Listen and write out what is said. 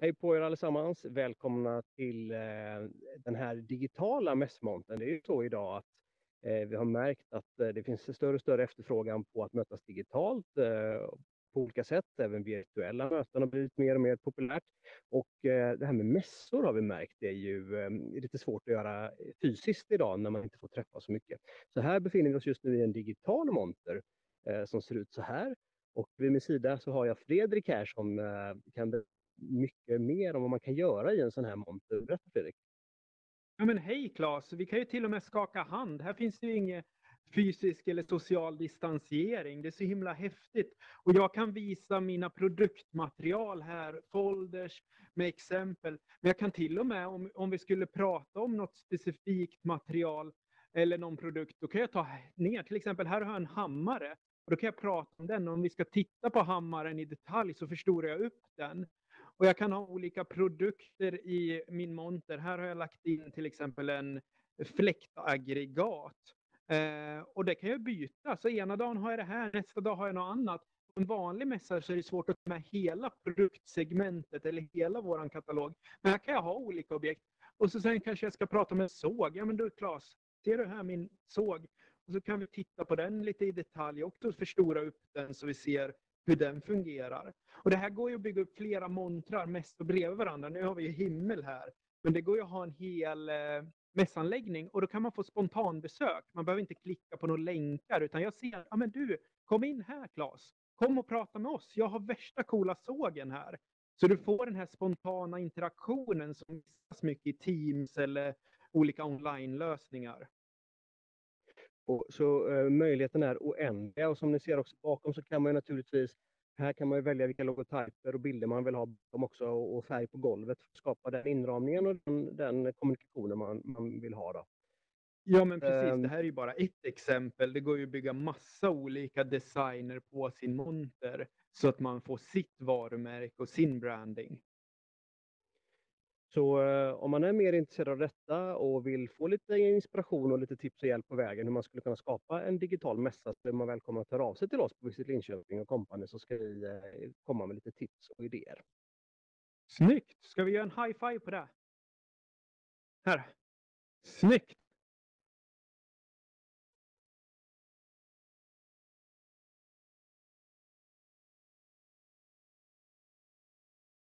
Hej på er allesammans! Välkomna till eh, den här digitala mässmonten. Det är ju så idag att eh, vi har märkt att eh, det finns större och större efterfrågan på att mötas digitalt eh, på olika sätt. Även virtuella möten har blivit mer och mer populärt. Och eh, det här med mässor har vi märkt det är ju eh, lite svårt att göra fysiskt idag när man inte får träffa så mycket. Så här befinner vi oss just nu i en digital monter eh, som ser ut så här. Och vid min sida så har jag Fredrik här som eh, kan mycket mer om vad man kan göra i en sån här monter. Berätta Fredrik. Ja men hej Claes, vi kan ju till och med skaka hand. Här finns det ju ingen fysisk eller social distansering. Det är så himla häftigt. Och jag kan visa mina produktmaterial här, folders med exempel. Men jag kan till och med, om, om vi skulle prata om något specifikt material eller någon produkt, då kan jag ta ner, till exempel här har jag en hammare. Och då kan jag prata om den. Om vi ska titta på hammaren i detalj så förstorar jag upp den. Och jag kan ha olika produkter i min monter. Här har jag lagt in till exempel en fläktaggregat. Eh, och det kan jag byta. Så ena dagen har jag det här, nästa dag har jag något annat. På en vanlig mässa så är det svårt att ta med hela produktsegmentet eller hela vår katalog. Men här kan jag ha olika objekt. Och så sen kanske jag ska prata med en såg. Ja men du Claes, ser du här min såg? Och så kan vi titta på den lite i detalj och förstora upp den så vi ser hur den fungerar. Och det här går ju att bygga upp flera montrar mest bredvid varandra. Nu har vi ju himmel här. Men det går ju att ha en hel eh, mässanläggning och då kan man få spontanbesök. Man behöver inte klicka på några länkar utan jag ser, ja men du, kom in här Claes. Kom och prata med oss. Jag har värsta coola sågen här. Så du får den här spontana interaktionen som missas mycket i Teams eller olika online-lösningar. Och, så eh, möjligheten är oändliga och som ni ser också bakom så kan man naturligtvis här kan man välja vilka logotyper och bilder man vill ha bakom också och färg på golvet för att skapa den inramningen och den, den kommunikationen man, man vill ha. Då. Ja men precis, det här är ju bara ett exempel. Det går ju att bygga massa olika designer på sin monter så att man får sitt varumärke och sin branding. Så eh, om man är mer intresserad av detta och vill få lite inspiration och lite tips och hjälp på vägen hur man skulle kunna skapa en digital mässa så är man välkommen att höra av sig till oss på Visit Linköping och Company så ska vi eh, komma med lite tips och idéer. Snyggt! Ska vi göra en high five på det? Här. Snyggt!